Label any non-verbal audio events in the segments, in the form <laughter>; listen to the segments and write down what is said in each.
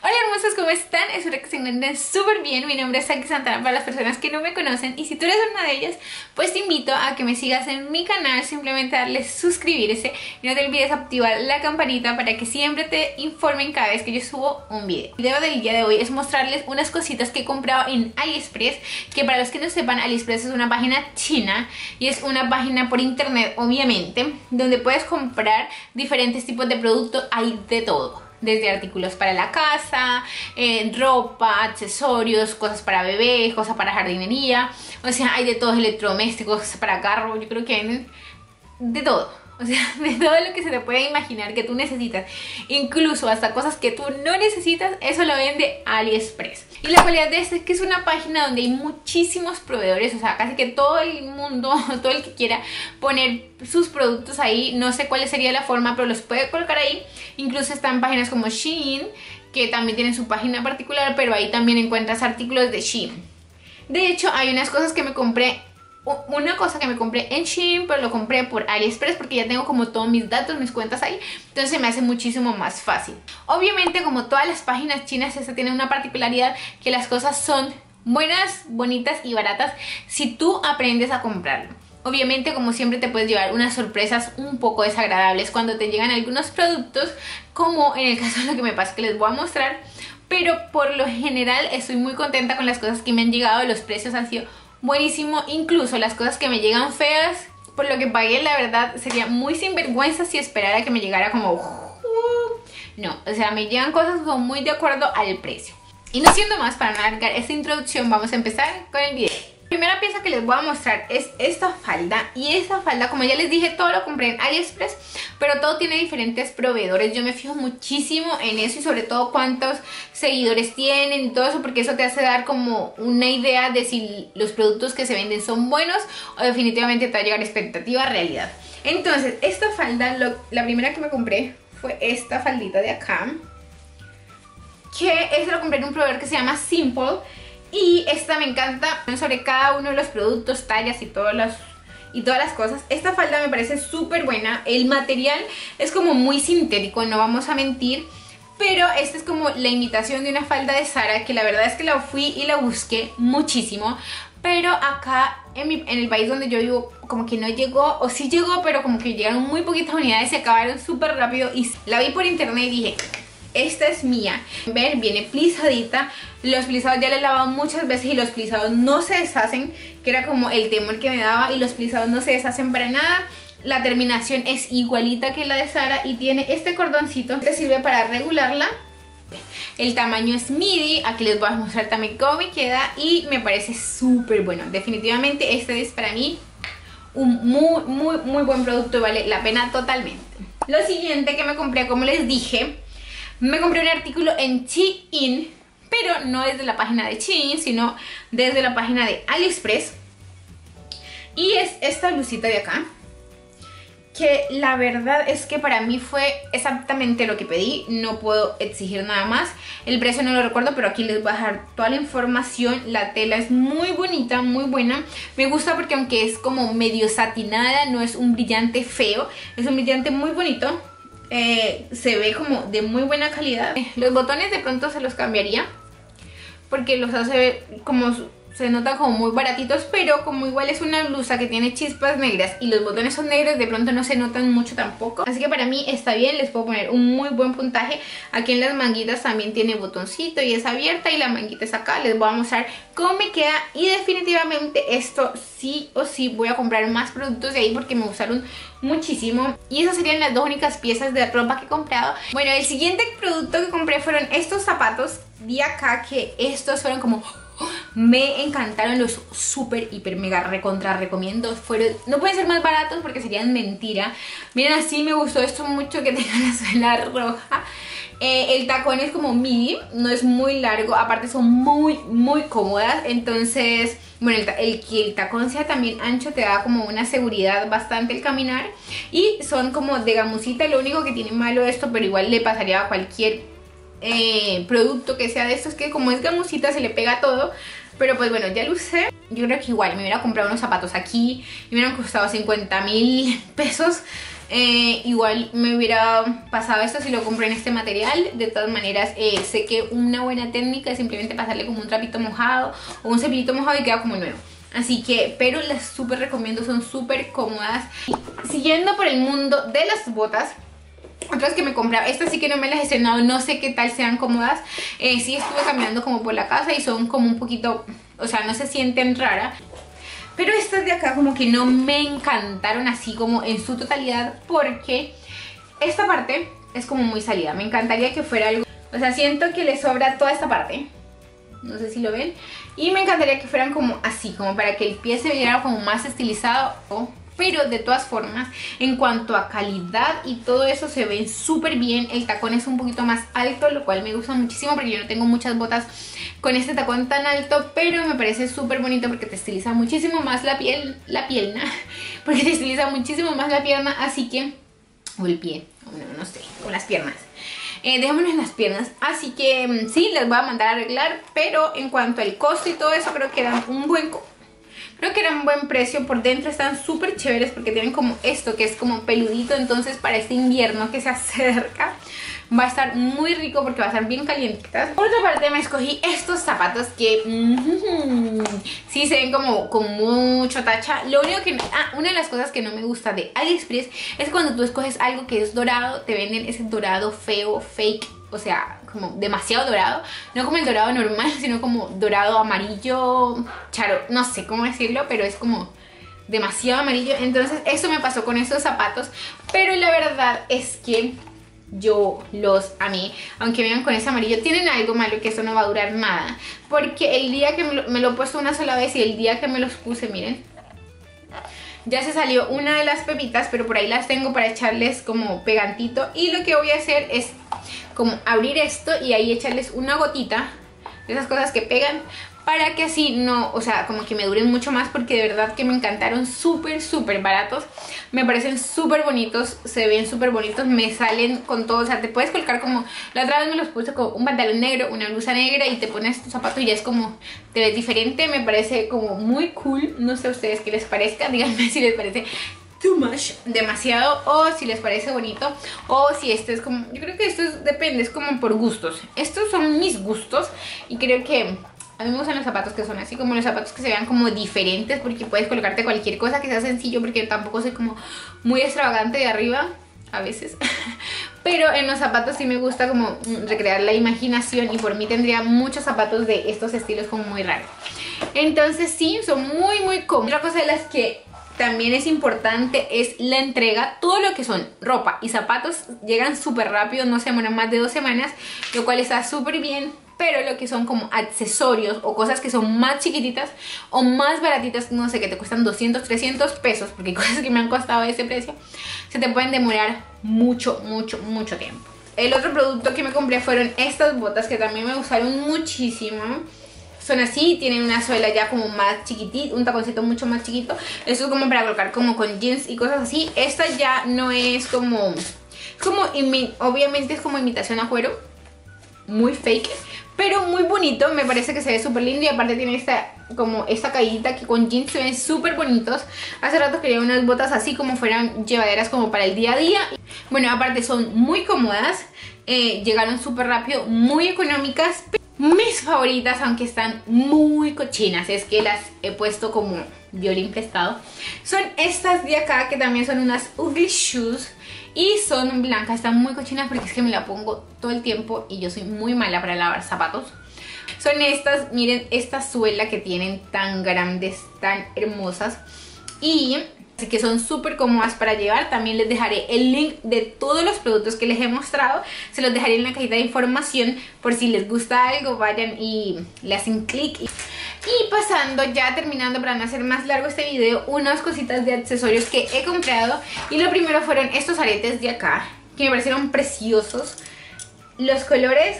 Hola hermosos, ¿cómo están? Espero que se encuentren súper bien. Mi nombre es Aki Santana para las personas que no me conocen y si tú eres una de ellas, pues te invito a que me sigas en mi canal, simplemente darle suscribirse y no te olvides activar la campanita para que siempre te informen cada vez que yo subo un video. El video del día de hoy es mostrarles unas cositas que he comprado en AliExpress, que para los que no sepan, AliExpress es una página china y es una página por internet, obviamente, donde puedes comprar diferentes tipos de productos, hay de todo desde artículos para la casa, eh, ropa, accesorios, cosas para bebé, cosas para jardinería, o sea, hay de todos electrodomésticos, para carro, yo creo que hay de todo. O sea, <laughs> de todo lo que se te puede imaginar que tú necesitas, incluso hasta cosas que tú no necesitas, eso lo vende AliExpress. Y la cualidad de esto es que es una página donde hay muchísimos proveedores, o sea, casi que todo el mundo, <laughs> todo el que quiera poner sus productos ahí, no sé cuál sería la forma, pero los puede colocar ahí. Incluso están páginas como Shein, que también tienen su página particular, pero ahí también encuentras artículos de Shein. De hecho, hay unas cosas que me compré una cosa que me compré en Shein, pero lo compré por AliExpress porque ya tengo como todos mis datos, mis cuentas ahí, entonces me hace muchísimo más fácil. Obviamente como todas las páginas chinas, esta tiene una particularidad que las cosas son buenas, bonitas y baratas si tú aprendes a comprarlo. Obviamente, como siempre, te puedes llevar unas sorpresas un poco desagradables cuando te llegan algunos productos, como en el <laughs> caso de lo que me pasa que les voy a mostrar. Pero por lo general estoy muy contenta con las cosas que me han llegado, los precios han sido buenísimo. Incluso las cosas que me llegan feas, por lo que pagué, la verdad, sería muy sinvergüenza si esperara que me llegara como... No, o sea, me llegan cosas muy de acuerdo al precio. Y no siendo más, para no alargar esta introducción, vamos a empezar con el video primera pieza que les voy a mostrar es esta falda y esta falda como ya les dije todo lo compré en AliExpress pero todo tiene diferentes proveedores. Yo me fijo muchísimo en eso y sobre todo cuántos seguidores tienen y todo eso porque eso te hace dar como una idea de si los productos que se venden son buenos o definitivamente te va a llegar expectativa a realidad. Entonces esta falda, la primera que me compré fue esta faldita de acá que esta lo compré en un proveedor que se llama Simple y esta me encanta sobre cada uno de los productos, tallas y todas las y todas las cosas. Esta falda me parece súper buena. El material es como muy sintético, no vamos a mentir. Pero esta es como la imitación de una falda de Sara que la verdad es que la fui y la busqué muchísimo. Pero acá en, en el país donde yo vivo como que no llegó, o sí llegó, pero como que llegaron muy poquitas unidades, se acabaron súper rápido y la vi por internet y dije, esta es mía. Ver, viene plisadita. Los plisados ya le he lavado muchas veces y los plisados no se deshacen, que era como el temor que me daba y los plisados no se deshacen para nada. La terminación es igualita que la de Sara y tiene este cordoncito que sirve para regularla. El tamaño es midi, aquí les voy a mostrar también cómo me queda y me parece súper bueno. Definitivamente este es para mí un muy, muy, muy buen producto y vale la pena totalmente. Lo siguiente que me compré, como les dije, me compré un artículo en Shein, pero no desde la página de Shein, sino desde la página de AliExpress. Y es esta blusita de acá, que la verdad es que para mí fue exactamente lo que pedí, no puedo exigir nada más. El precio no lo recuerdo, pero aquí les voy a dejar toda la información. La tela es muy bonita, muy buena. Me gusta porque aunque es como medio satinada, no es un brillante feo, es un brillante muy bonito. Eh, se ve como de muy buena calidad. Los botones de pronto se los cambiaría porque los hace como se notan como muy baratitos, pero como igual es una blusa que tiene chispas negras y los botones son negros, de pronto no se notan mucho tampoco. Así que para mí está bien, les puedo poner un muy buen puntaje. Aquí en las manguitas también tiene botoncito y es abierta y la manguita es acá. Les voy a mostrar cómo me queda y definitivamente esto sí o sí voy a comprar más productos de ahí porque me gustaron muchísimo y esas serían las dos únicas piezas de ropa que he comprado bueno el siguiente producto que compré fueron estos zapatos de acá que estos fueron como me encantaron los super, hiper, mega recontra recomiendo. Fueron, no pueden ser más baratos porque serían mentira. Miren, así me gustó esto mucho que <laughs> tenga la suela roja. Eh, el tacón es como midi, no es muy largo, aparte son muy, muy cómodas. Entonces, bueno, el, que el tacón sea también ancho te da como una seguridad bastante el caminar. Y son como de gamusita, lo único que tiene malo esto, pero igual le pasaría a cualquier eh, producto que sea de estos que como es gamusita se le pega todo pero pues bueno, ya lo usé Yo creo que igual me hubiera comprado unos zapatos aquí Y me hubieran costado 50 mil pesos Eh, igual me hubiera pasado esto si lo compré en este material. De todas maneras, eh, sé que una buena técnica es simplemente pasarle como un trapito mojado o un cepillito mojado y queda como nuevo. Así que, pero las súper recomiendo, son súper cómodas. Siguiendo por el mundo de las botas, otras que me compré, estas sí que no me las he estrenado, no sé qué tal sean cómodas. Eh, sí estuve caminando como por la casa y son como un poquito, o sea, no se sienten raras. Pero estas de acá como que no me encantaron así como en su totalidad porque esta parte es como muy salida. Me encantaría que fuera algo... O sea, siento que le sobra toda esta parte. No sé si lo ven. Y me encantaría que fueran como así, como para que el pie se viera como más estilizado pero de todas formas en cuanto a calidad y todo eso se ven súper bien. El tacón es un poquito más alto lo cual me gusta muchísimo porque yo no tengo muchas botas con este tacón tan alto pero me parece súper bonito porque te estiliza muchísimo más la piel la pierna <laughs> porque te estiliza muchísimo más la pierna así que o el pie no, no sé con las piernas. Eh, dejémonos en las piernas así que mm, sí les voy a mandar a arreglar pero en cuanto al costo y todo eso creo que eran un buen Creo que era un buen precio, por dentro están súper chéveres porque tienen como esto que es como peludito, entonces para este invierno que se <laughs> acerca va a estar muy rico porque va a estar bien calientitas. Por otra parte me escogí estos zapatos que mm, sí se ven como con mucho tacha. Lo único que... Ah, una de las cosas que no me gusta de AliExpress es cuando tú escoges algo que es dorado, te venden ese dorado feo, fake, o sea, como demasiado dorado. No como el dorado normal, <laughs> sino como dorado amarillo, charo, no sé cómo decirlo, pero es como demasiado amarillo. Entonces eso me pasó con estos zapatos, pero la verdad es que yo los amé, aunque vengan con ese amarillo, tienen algo malo que eso no va a durar nada, porque el día que me lo, me lo he puesto una sola vez y el día que me los puse, miren, ya se salió una de las pepitas, pero por ahí las tengo para echarles como pegantito. Y lo que voy a hacer es como abrir esto y ahí echarles una gotita de esas cosas que pegan para que así no, o sea, como que me duren mucho más porque de verdad que me encantaron súper, súper baratos. Me parecen súper bonitos, se ven súper bonitos, me salen con todo, o sea, te puedes colocar como, la otra vez me los puse con un pantalón negro, una blusa negra y te pones tu zapato y ya es como, te ves diferente, me parece como muy cool, no sé a ustedes qué les parezca, díganme <laughs> si les parece too much, demasiado o si les parece bonito o si este es como, yo creo que esto depende, es como por gustos. Estos son mis gustos y creo que a mí me gustan los zapatos que son así, como los zapatos que se vean como diferentes porque puedes colocarte cualquier cosa que sea sencillo porque tampoco soy como muy extravagante de arriba a veces. <laughs> Pero en los zapatos sí me gusta como recrear la imaginación y por mí tendría muchos zapatos de estos estilos como muy raros. Entonces sí, son muy muy cómodos. Otra cosa de las que también es importante es la entrega. Todo lo que son ropa y zapatos llegan súper rápido, no se demoran más de dos semanas, lo cual está súper bien pero lo que son como accesorios o cosas que son más chiquititas o más baratitas, no sé, que te cuestan 200, 300 pesos, porque hay <laughs> cosas que me han costado ese precio, se te pueden demorar mucho, mucho, mucho tiempo. El otro producto que me compré fueron estas botas que también me gustaron muchísimo. Son así, tienen una suela ya como más chiquitita, un taconcito mucho más chiquito. Esto es como para colocar como con jeans y cosas así. Esta ya no es como... como, obviamente es como imitación a cuero, muy fake, pero muy bonito, me parece que se ve súper lindo y aparte tiene esta como esta caída que con jeans se ven súper bonitos. Hace rato quería unas botas así como fueran llevaderas como para el día a día. Bueno, aparte son muy cómodas, eh, llegaron súper rápido, muy económicas. Mis favoritas, aunque están muy cochinas, es que las he puesto como violín prestado. Son estas de acá, que también son unas ugly shoes y son blancas, están muy cochinas porque es que me la pongo todo el tiempo y yo soy muy mala para lavar zapatos. Son estas, miren esta suela que tienen tan grandes, tan hermosas. Y Así que son súper cómodas para llevar. También les dejaré el link de todos los productos que les he mostrado. Se los dejaré en la cajita de información por si les gusta algo, vayan y le hacen clic. Y pasando, ya terminando para no hacer más largo este video, unas cositas de accesorios que he comprado. Y lo primero fueron estos aretes de acá, que me parecieron preciosos. Los colores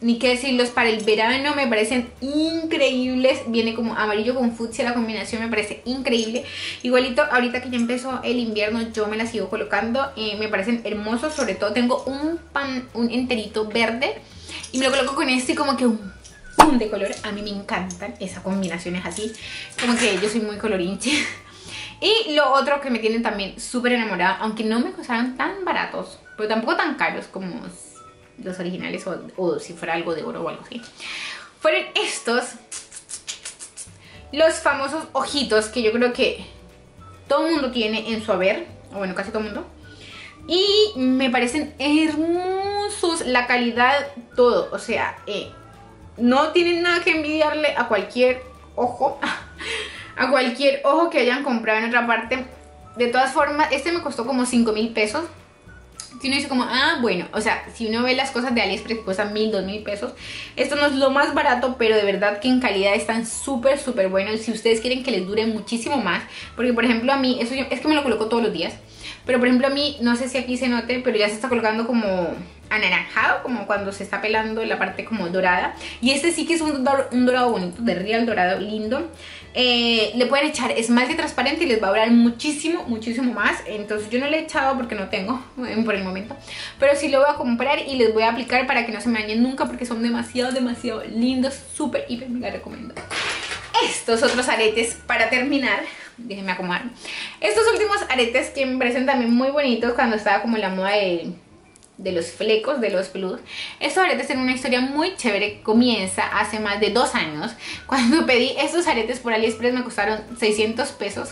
ni qué decirlos, para el verano me parecen increíbles. Viene como amarillo con fucsia, la combinación me parece increíble. Igualito, ahorita que ya empezó el invierno, yo me la sigo colocando. Eh, me parecen hermosos, sobre todo tengo un pan, un enterito verde. Y me lo coloco con este como que un pum de color. A mí me encantan, esa combinación es así. Como que yo soy muy colorinche. <laughs> Y lo otro que me tienen también súper enamorada, aunque no me costaron tan baratos, pero tampoco tan caros como los originales o, si fuera algo de oro o algo así, fueron estos, los famosos ojitos que yo creo que todo el mundo tiene en su haber, o bueno, casi todo mundo. Y me parecen hermosos, la calidad, todo, o sea, eh, no tienen nada que envidiarle a cualquier ojo, <laughs> a cualquier ojo que hayan comprado en otra parte. De todas formas, este me costó como 5 mil pesos. Si uno dice como, ah, bueno, o sea, si uno ve las cosas de AliExpress que cuestan mil, dos mil pesos, esto no es lo más barato, pero de verdad que en calidad están súper, súper buenos. Si ustedes quieren que les dure muchísimo más, porque por ejemplo a mí, eso es que me lo coloco todos los días, pero por ejemplo a mí, no sé si aquí se note, pero ya se está colocando como anaranjado, como cuando se está pelando la parte como dorada. Y este sí que es un, dorado bonito, de real dorado, lindo. Eh, le pueden echar esmalte transparente y les va a durar muchísimo, muchísimo más. Entonces yo no le he echado porque no tengo <laughs> por el momento. Pero sí lo voy a comprar y les voy a aplicar para que no se me dañen nunca porque son demasiado, demasiado lindos. Súper, hiper, mega recomiendo. Estos otros aretes para terminar déjenme acomodar. Estos últimos aretes que me parecen también muy bonitos cuando estaba como en la moda de de los flecos, de los peludos. Estos aretes tienen una historia muy chévere. Comienza hace más de dos años. <laughs> Cuando pedí estos aretes por AliExpress me costaron 600 pesos.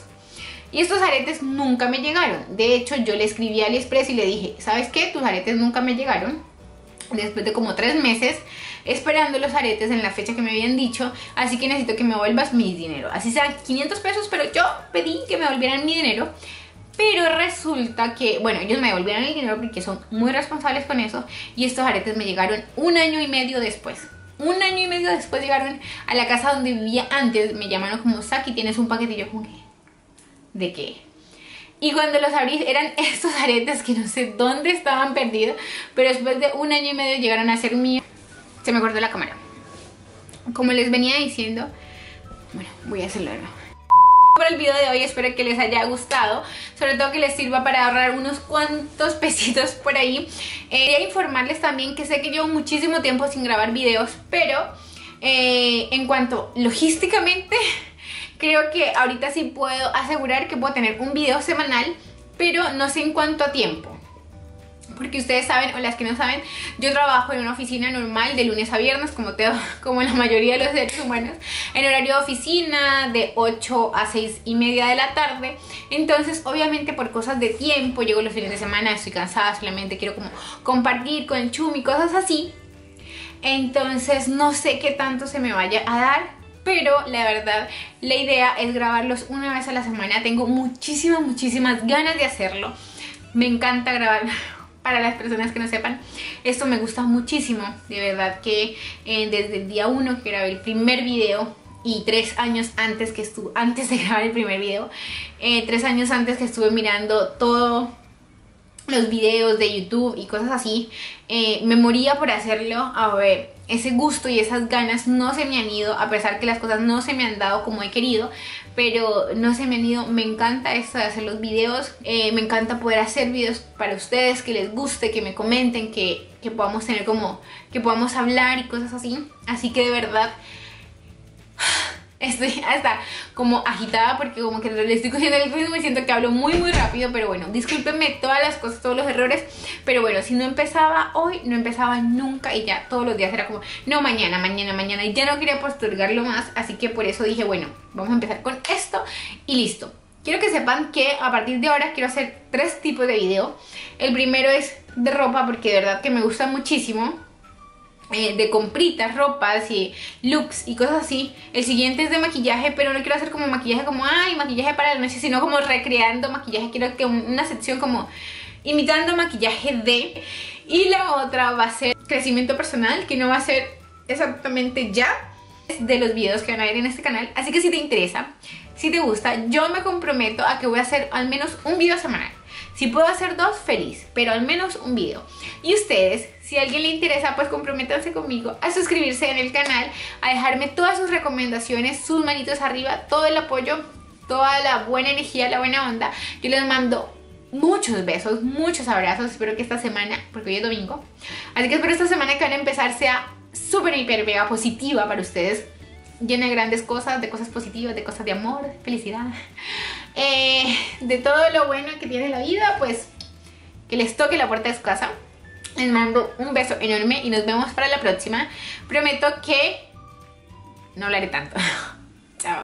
Y estos aretes nunca me llegaron. De hecho, yo le escribí a AliExpress y le dije, ¿sabes qué? Tus aretes nunca me llegaron. Después de como tres meses esperando los aretes en la fecha que me habían dicho. Así que necesito que me vuelvas mi dinero. Así sean 500 pesos, pero yo pedí que me volvieran mi dinero. Pero resulta que, bueno, ellos me devolvieron el dinero porque son muy responsables con eso. Y estos aretes me llegaron un año y medio después. Un año y medio después llegaron a la casa donde vivía antes. Me llamaron como, Saki, tienes un paquetillo. Como ¿de qué? Y cuando los abrí eran <laughs> estos aretes que no sé dónde estaban perdidos. Pero después de un año y medio llegaron a ser míos. Se me cortó la cámara. Como les venía diciendo, bueno, voy a hacerlo de por el video de hoy, espero que les haya gustado, sobre todo que les sirva para ahorrar unos cuantos <laughs> pesitos por ahí. Eh, quería informarles también que sé que llevo muchísimo tiempo sin grabar videos, pero eh, en cuanto logísticamente, <laughs> creo que ahorita sí puedo asegurar que puedo tener un video semanal, pero no sé en cuánto tiempo porque ustedes saben, o las que no saben, yo trabajo en una oficina normal de lunes a viernes, como, te, <laughs> como la mayoría de los seres humanos, en horario de oficina de 8 a 6 y media de la tarde. Entonces, obviamente por cosas de tiempo, llego los fines de semana, estoy cansada, solamente quiero como compartir con el chum y cosas así. Entonces, no sé qué tanto se me vaya a dar, pero la verdad la idea es grabarlos una vez a la semana. Tengo muchísimas, muchísimas ganas de hacerlo. Me encanta grabar <laughs> para las personas que no sepan, esto me gusta muchísimo, de verdad que eh, desde el día 1 que grabé el primer video y tres años antes que estuve, antes de <laughs> grabar el primer video, eh, tres años antes que estuve mirando todos los videos de YouTube y cosas así, eh, me moría por hacerlo, a ver, ese gusto y esas ganas no se me han ido, a pesar que las cosas no se me han dado como he querido, pero no se me han ido. Me encanta esto de hacer los videos, eh, me encanta poder hacer videos para ustedes, que les guste, que me comenten, que, que podamos tener como, que podamos hablar y cosas así. Así que de verdad Estoy hasta como agitada porque como que le estoy cogiendo el ritmo y siento que hablo muy muy rápido Pero bueno, discúlpenme todas las cosas, todos los errores Pero bueno, si no empezaba hoy, no empezaba nunca Y ya todos los días era como, no, mañana, mañana, mañana Y ya no quería postergarlo más Así que por eso dije, bueno, vamos a empezar con esto Y listo. Quiero que sepan que a partir de ahora quiero hacer tres tipos de video. El primero es de ropa porque de verdad que me gusta muchísimo eh, de compritas, ropas y looks y cosas así. El siguiente es de maquillaje, pero no quiero hacer como maquillaje como, ay, maquillaje para la noche, sino como recreando maquillaje. Quiero que una sección como imitando maquillaje de... Y la otra va a ser crecimiento personal, que no va a ser exactamente ya de los videos que van a ver en este canal. Así que si te interesa, si te gusta, yo me comprometo a que voy a hacer al menos un video semanal. Si puedo hacer dos, feliz, pero al menos un video. Y ustedes, si a alguien le interesa, pues comprométanse conmigo a suscribirse en el canal, a dejarme todas sus recomendaciones, sus manitos arriba, todo el apoyo, toda la buena energía, la buena onda. Yo les mando muchos besos, muchos abrazos. Espero que esta semana, porque hoy es domingo, así que espero esta semana que van a empezar sea súper, hiper, mega positiva para ustedes llena de grandes cosas, de cosas positivas, de cosas de amor, felicidad. Eh, de todo lo bueno que tiene la vida, pues que les toque la puerta de su casa. Les mando un beso enorme y nos vemos para la próxima. Prometo que no hablaré tanto. <laughs>